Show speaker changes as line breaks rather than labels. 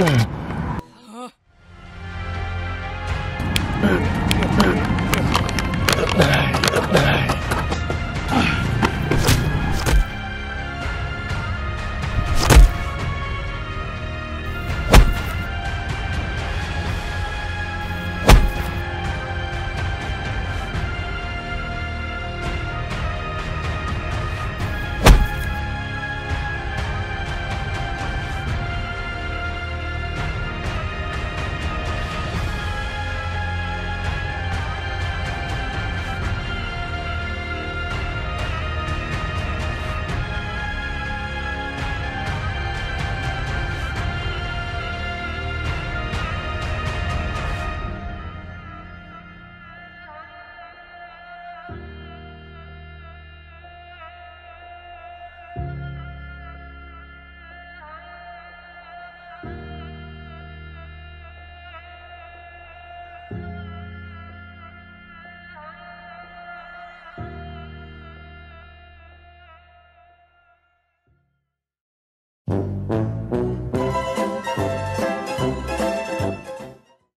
Huh?